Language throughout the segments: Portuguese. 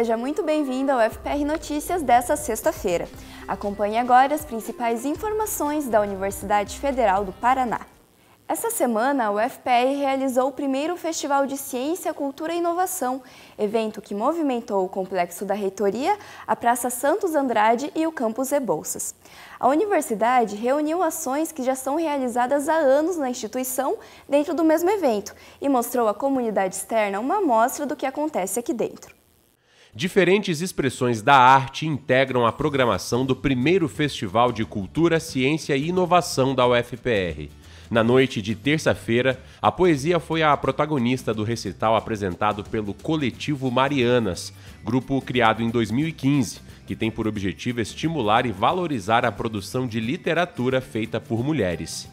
Seja muito bem-vindo ao FPR Notícias dessa sexta-feira. Acompanhe agora as principais informações da Universidade Federal do Paraná. Essa semana, o FPR realizou o primeiro Festival de Ciência, Cultura e Inovação, evento que movimentou o complexo da Reitoria, a Praça Santos Andrade e o Campus Rebouças. A universidade reuniu ações que já são realizadas há anos na instituição dentro do mesmo evento e mostrou à comunidade externa uma amostra do que acontece aqui dentro. Diferentes expressões da arte integram a programação do primeiro Festival de Cultura, Ciência e Inovação da UFPR. Na noite de terça-feira, a poesia foi a protagonista do recital apresentado pelo Coletivo Marianas, grupo criado em 2015, que tem por objetivo estimular e valorizar a produção de literatura feita por mulheres.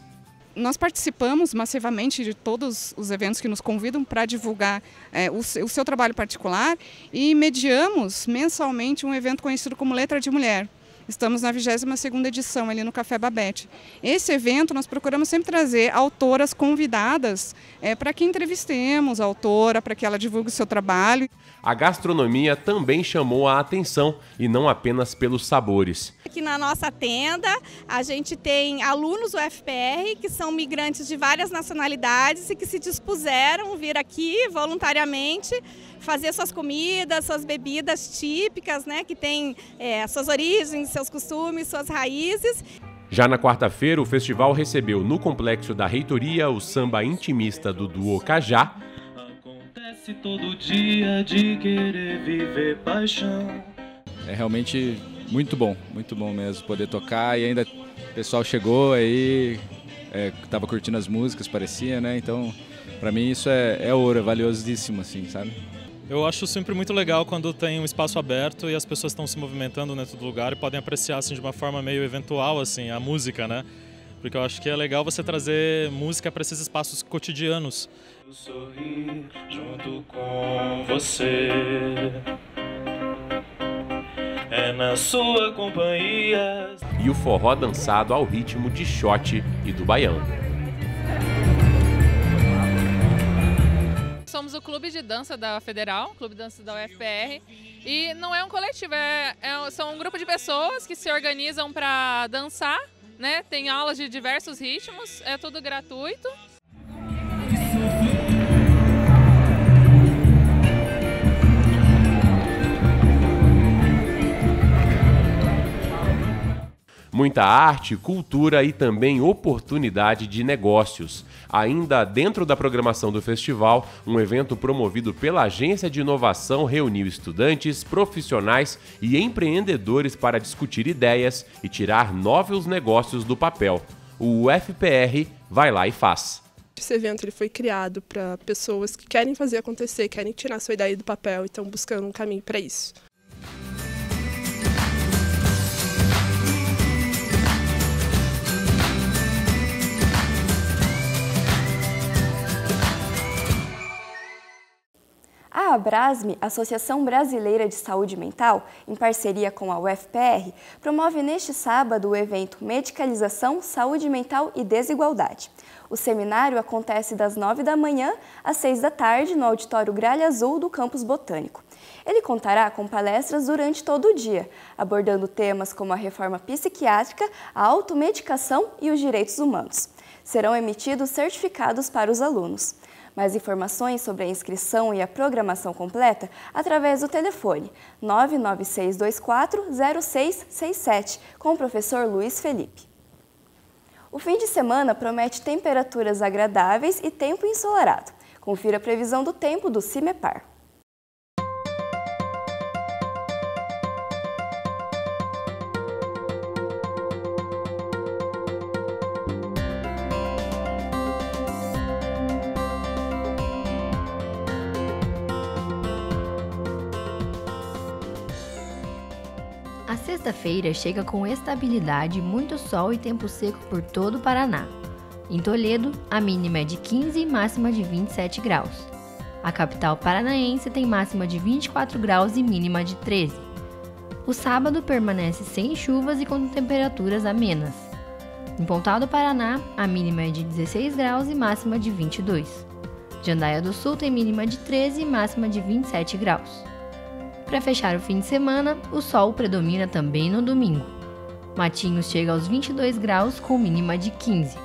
Nós participamos massivamente de todos os eventos que nos convidam para divulgar é, o, o seu trabalho particular e mediamos mensalmente um evento conhecido como Letra de Mulher, Estamos na 22ª edição ali no Café Babette. Esse evento nós procuramos sempre trazer autoras convidadas é, para que entrevistemos a autora, para que ela divulgue o seu trabalho. A gastronomia também chamou a atenção e não apenas pelos sabores. Aqui na nossa tenda a gente tem alunos do FPR que são migrantes de várias nacionalidades e que se dispuseram vir aqui voluntariamente fazer suas comidas, suas bebidas típicas, né, que tem é, suas origens, seus costumes, suas raízes. Já na quarta-feira, o festival recebeu no complexo da reitoria o samba intimista do duo Cajá. Acontece todo dia de querer viver paixão. É realmente muito bom, muito bom mesmo poder tocar e ainda o pessoal chegou aí, é, tava curtindo as músicas, parecia, né? Então, para mim isso é, é ouro, é valiosíssimo, assim, sabe? Eu acho sempre muito legal quando tem um espaço aberto e as pessoas estão se movimentando dentro do lugar e podem apreciar assim de uma forma meio eventual assim a música, né? Porque eu acho que é legal você trazer música para esses espaços cotidianos. Sorrir junto com você. É na sua companhia. E o forró dançado ao ritmo de shot e do baião. O clube de dança da Federal, clube de dança da UFPR, e não é um coletivo, é, é são um grupo de pessoas que se organizam para dançar, né? Tem aulas de diversos ritmos, é tudo gratuito. Muita arte, cultura e também oportunidade de negócios. Ainda dentro da programação do festival, um evento promovido pela Agência de Inovação reuniu estudantes, profissionais e empreendedores para discutir ideias e tirar novos negócios do papel. O UFPR vai lá e faz. Esse evento ele foi criado para pessoas que querem fazer acontecer, querem tirar sua ideia do papel e estão buscando um caminho para isso. A Abrasme, Associação Brasileira de Saúde Mental, em parceria com a UFPR, promove neste sábado o evento Medicalização, Saúde Mental e Desigualdade. O seminário acontece das 9 da manhã às 6 da tarde no auditório Gralha Azul do Campus Botânico. Ele contará com palestras durante todo o dia, abordando temas como a reforma psiquiátrica, a automedicação e os direitos humanos. Serão emitidos certificados para os alunos. Mais informações sobre a inscrição e a programação completa através do telefone 99624 0667 com o professor Luiz Felipe. O fim de semana promete temperaturas agradáveis e tempo ensolarado. Confira a previsão do tempo do CIMEPAR. A sexta-feira chega com estabilidade, muito sol e tempo seco por todo o Paraná. Em Toledo, a mínima é de 15 e máxima de 27 graus. A capital paranaense tem máxima de 24 graus e mínima de 13. O sábado permanece sem chuvas e com temperaturas amenas. Em Pontal do Paraná, a mínima é de 16 graus e máxima de 22. Jandaia do Sul tem mínima de 13 e máxima de 27 graus. Para fechar o fim de semana, o sol predomina também no domingo. Matinhos chega aos 22 graus com mínima de 15.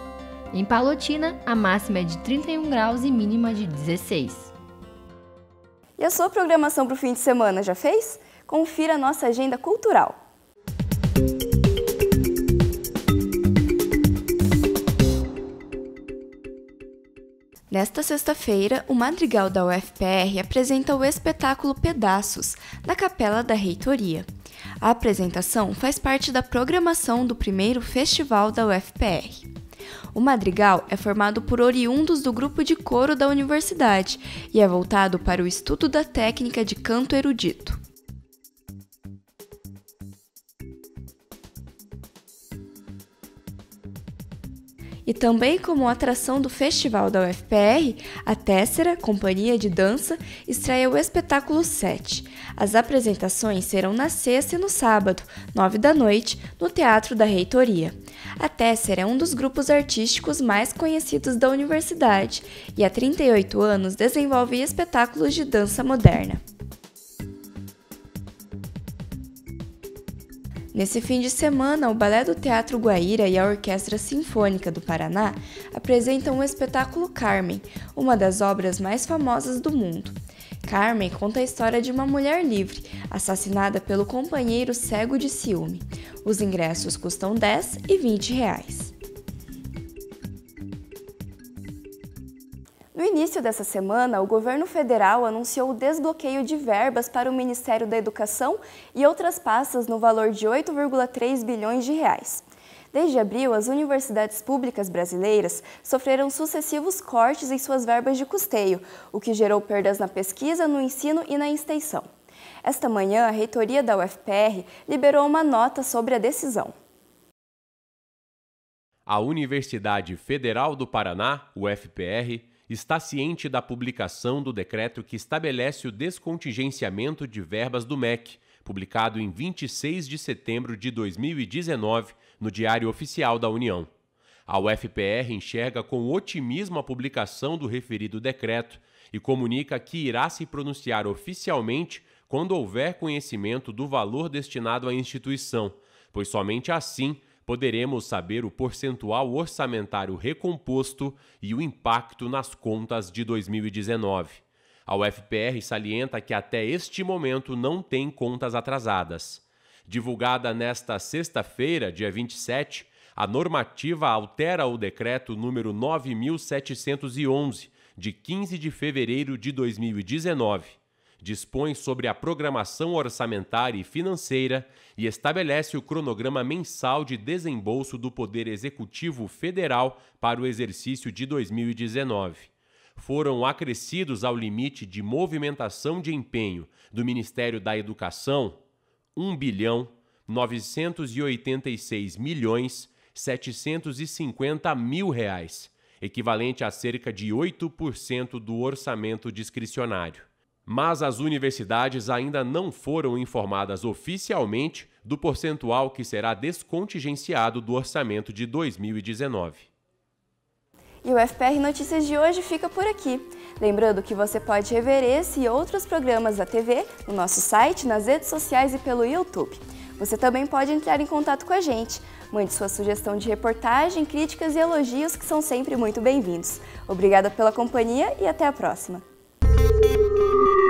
Em Palotina, a máxima é de 31 graus e mínima de 16. E a sua programação para o fim de semana já fez? Confira a nossa agenda cultural. Nesta sexta-feira, o Madrigal da UFPR apresenta o espetáculo Pedaços, na Capela da Reitoria. A apresentação faz parte da programação do primeiro festival da UFPR. O madrigal é formado por oriundos do grupo de coro da universidade e é voltado para o estudo da técnica de canto erudito. E também como atração do festival da UFPR, a Tessera, Companhia de Dança, estreia o espetáculo 7. As apresentações serão na sexta e no sábado, 9 da noite, no Teatro da Reitoria. A Tessera é um dos grupos artísticos mais conhecidos da universidade e há 38 anos desenvolve espetáculos de dança moderna. Nesse fim de semana, o Balé do Teatro Guaíra e a Orquestra Sinfônica do Paraná apresentam o espetáculo Carmen, uma das obras mais famosas do mundo. Carmen conta a história de uma mulher livre, assassinada pelo companheiro cego de ciúme. Os ingressos custam 10 e 20 reais. No início dessa semana, o governo federal anunciou o desbloqueio de verbas para o Ministério da Educação e outras pastas no valor de 8,3 bilhões de reais. Desde abril, as universidades públicas brasileiras sofreram sucessivos cortes em suas verbas de custeio, o que gerou perdas na pesquisa, no ensino e na extensão. Esta manhã, a reitoria da UFPR liberou uma nota sobre a decisão. A Universidade Federal do Paraná, UFPR, está ciente da publicação do decreto que estabelece o descontingenciamento de verbas do MEC, publicado em 26 de setembro de 2019 no Diário Oficial da União. A UFPR enxerga com otimismo a publicação do referido decreto e comunica que irá se pronunciar oficialmente quando houver conhecimento do valor destinado à instituição, pois somente assim poderemos saber o percentual orçamentário recomposto e o impacto nas contas de 2019. A UFPR salienta que até este momento não tem contas atrasadas. Divulgada nesta sexta-feira, dia 27, a normativa altera o decreto número 9711, de 15 de fevereiro de 2019 dispõe sobre a programação orçamentária e financeira e estabelece o cronograma mensal de desembolso do Poder Executivo Federal para o exercício de 2019. Foram acrescidos ao limite de movimentação de empenho do Ministério da Educação 1 bilhão 986 milhões 750 mil reais, equivalente a cerca de 8% do orçamento discricionário mas as universidades ainda não foram informadas oficialmente do percentual que será descontingenciado do orçamento de 2019. E o FPR Notícias de hoje fica por aqui. Lembrando que você pode rever esse e outros programas da TV no nosso site, nas redes sociais e pelo YouTube. Você também pode entrar em contato com a gente. Mande sua sugestão de reportagem, críticas e elogios que são sempre muito bem-vindos. Obrigada pela companhia e até a próxima! Thank you.